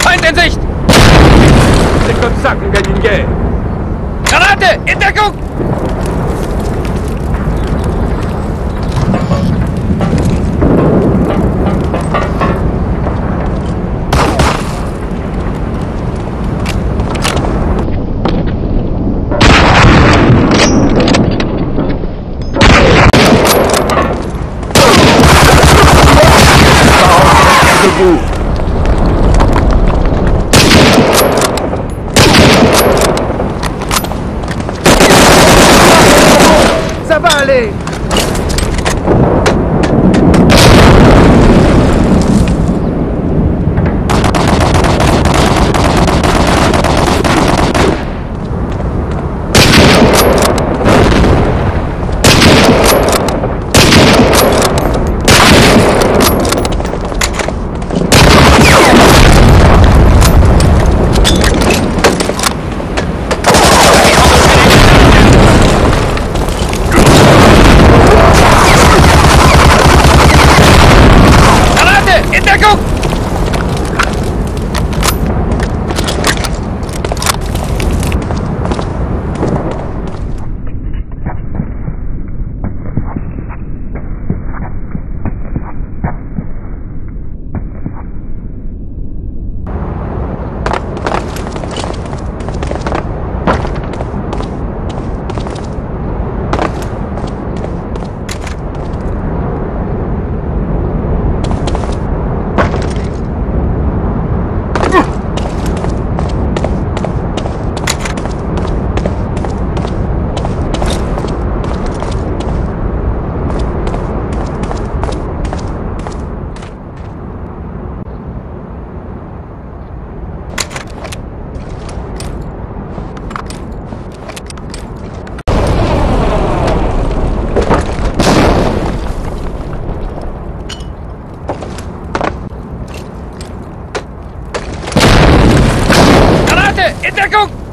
Feind in Sicht! Den Kontakt, Galinier! Granate! In Deckung! Ça va aller Granate! In Deckung!